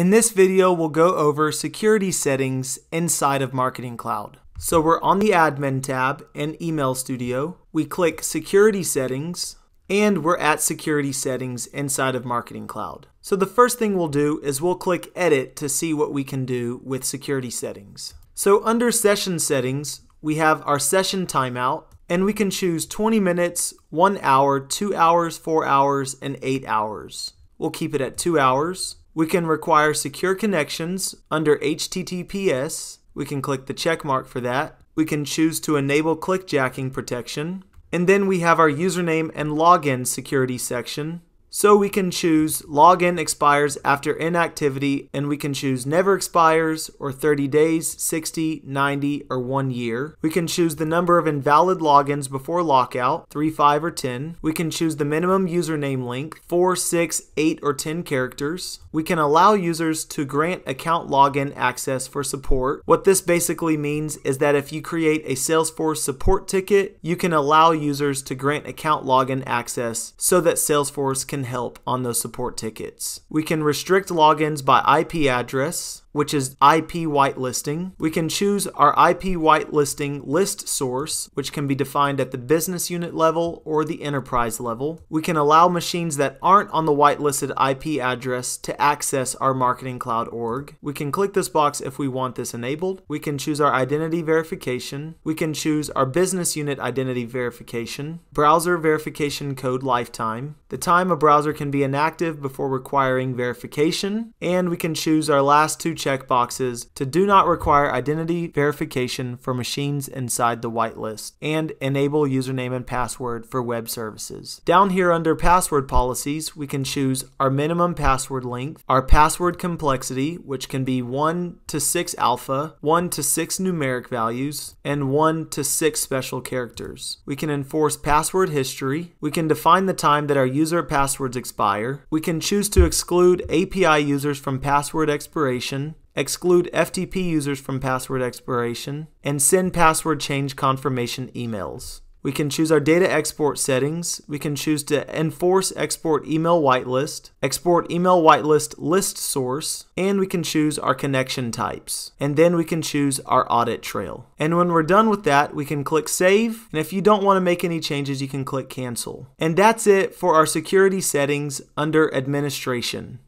In this video, we'll go over security settings inside of Marketing Cloud. So we're on the Admin tab in Email Studio. We click Security Settings, and we're at Security Settings inside of Marketing Cloud. So the first thing we'll do is we'll click Edit to see what we can do with security settings. So under Session Settings, we have our session timeout, and we can choose 20 minutes, 1 hour, 2 hours, 4 hours, and 8 hours. We'll keep it at 2 hours. We can require secure connections under HTTPS. We can click the check mark for that. We can choose to enable clickjacking protection. And then we have our username and login security section. So we can choose login expires after inactivity and we can choose never expires or 30 days, 60, 90, or 1 year. We can choose the number of invalid logins before lockout, 3, 5, or 10. We can choose the minimum username length, 4, 6, 8, or 10 characters. We can allow users to grant account login access for support. What this basically means is that if you create a Salesforce support ticket, you can allow users to grant account login access so that Salesforce can help on those support tickets. We can restrict logins by IP address which is IP whitelisting. We can choose our IP whitelisting list source, which can be defined at the business unit level or the enterprise level. We can allow machines that aren't on the whitelisted IP address to access our Marketing Cloud org. We can click this box if we want this enabled. We can choose our identity verification. We can choose our business unit identity verification, browser verification code lifetime, the time a browser can be inactive before requiring verification, and we can choose our last two checkboxes to do not require identity verification for machines inside the whitelist and enable username and password for web services. Down here under password policies, we can choose our minimum password length, our password complexity, which can be 1 to 6 alpha, 1 to 6 numeric values, and 1 to 6 special characters. We can enforce password history. We can define the time that our user passwords expire. We can choose to exclude API users from password expiration exclude FTP users from password expiration, and send password change confirmation emails. We can choose our data export settings. We can choose to enforce export email whitelist, export email whitelist list source, and we can choose our connection types. And then we can choose our audit trail. And when we're done with that, we can click save. And if you don't want to make any changes, you can click cancel. And that's it for our security settings under administration.